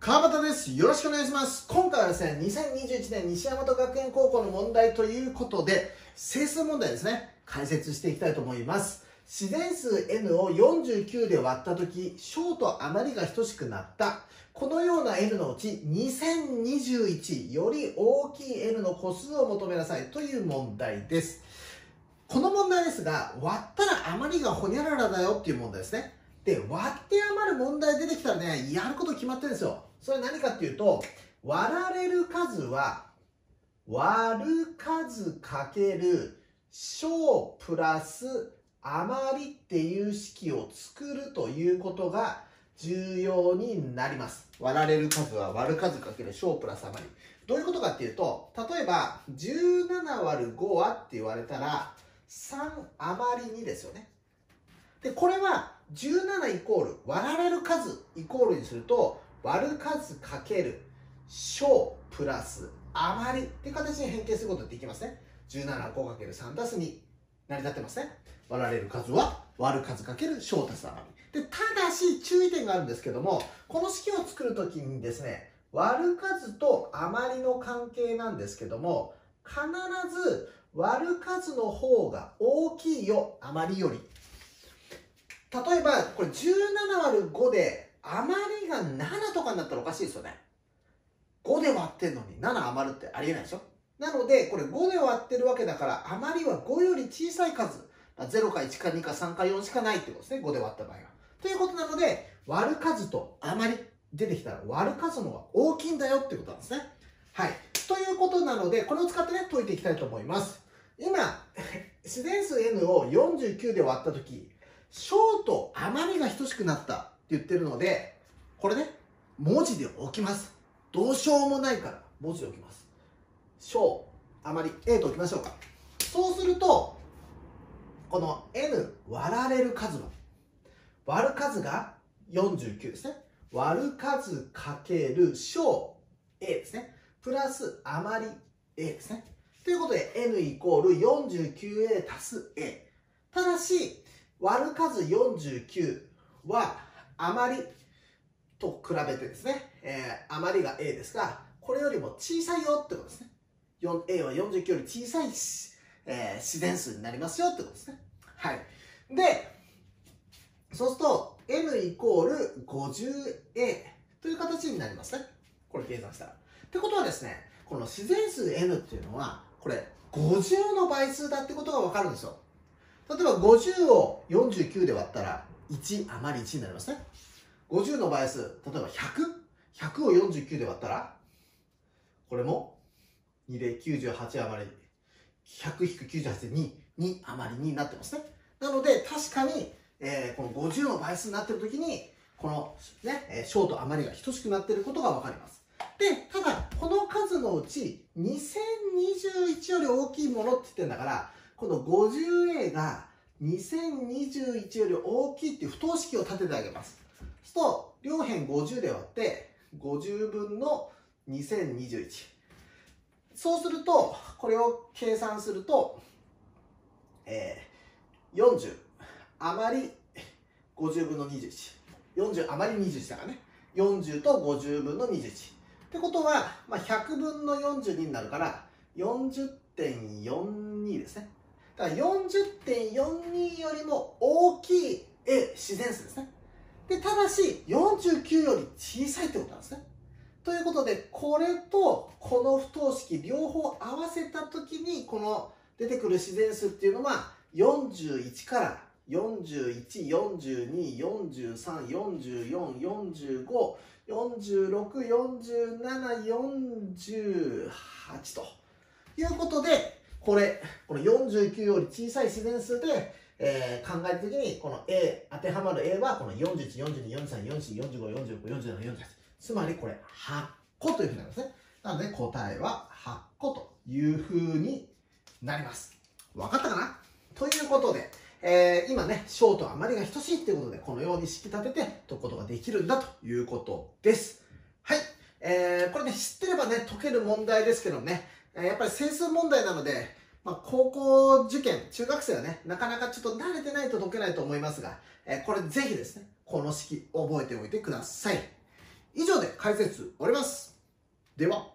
川端です。よろしくお願いします。今回はですね、2021年西大和学園高校の問題ということで、整数問題ですね、解説していきたいと思います。自然数 n を49で割ったとき、小と余りが等しくなった。このような n のうち2021より大きい n の個数を求めなさいという問題です。この問題ですが、割ったら余りがほにゃららだよっていう問題ですね。で、割って余る問題出てきたらね、やること決まってるんですよ。それ何かっていうと、割られる数は、割る数かける小プラス余りっていう式を作るということが重要になります。割られる数は割る数かける小プラス余り。どういうことかっていうと、例えば、17割る5はって言われたら、3余り2ですよね。で、これは17イコール割られる数イコールにすると割る数かける小プラス余りっていう形に変形することができますね。17 5かける3たす2成り立ってますね。割られる数は割る数かける小足す余り。で、ただし注意点があるんですけども、この式を作るときにですね、割る数と余りの関係なんですけども、必ず割る数の方が大きいよ、余りより。例えば、これ17割る5で余りが7とかになったらおかしいですよね。5で割ってんのに7余るってありえないでしょなので、これ5で割ってるわけだから、余りは5より小さい数。0か1か2か3か4しかないってことですね。5で割った場合は。ということなので、割る数と余り出てきたら割る数の方が大きいんだよってことなんですね。はい。ということなので、これを使ってね、解いていきたいと思います。今、自然数 n を49で割ったとき、小と余りが等しくなったって言ってるので、これね、文字で置きます。どうしようもないから文字で置きます。小、余り、A と置きましょうか。そうすると、この n 割られる数は、割る数が49ですね。割る数かける小 A ですね。プラス余り A ですね。ということで n イコール 49A 足す A。ただし、割る数49は余りと比べてですね、えー、余りが A ですが、これよりも小さいよってことですね。A は49より小さい、えー、自然数になりますよってことですね。はい。で、そうすると n イコール 50A という形になりますね。これ計算したら。ってことはですね、この自然数 n っていうのは、これ50の倍数だってことがわかるんですよ。例えば50を49で割ったら1余り1になりますね。50の倍数、例えば 100?100 を49で割ったら、これも2で98余り、100-98で2、2余り2になってますね。なので確かに、えー、この50の倍数になってる時に、このね、小と余りが等しくなっていることがわかります。で、ただ、この数のうち2021より大きいものって言ってるんだから、この 50A が2021より大きいっていう不等式を立ててあげます。そうすると、両辺50で割って、50分の2021。そうすると、これを計算すると、えー、40余り50分の21。40余り21だからね。40と50分の21。ってことは、まあ、100分の42になるから、40.42ですね。だから40.42よりも大きい A 自然数ですね。で、ただし49より小さいってことなんですね。ということで、これとこの不等式両方合わせたときに、この出てくる自然数っていうのは、41から41、42、43、44、45、46、47、48ということで、これ、この49より小さい自然数で、えー、考えるときに、この A、当てはまる A は、この41、42、43、44、45、46、47、48。つまりこれ、8個というふうになりますね。なので、答えは8個というふうになります。わかったかな？ということで、えー、今ね、小と余りが等しいっていうことで、このように式立てて解くことができるんだということです。はい。えー、これね、知ってればね、解ける問題ですけどね、やっぱり整数問題なので、まあ、高校受験、中学生はね、なかなかちょっと慣れてないと解けないと思いますが、え、これぜひですね、この式覚えておいてください。以上で解説終わります。では。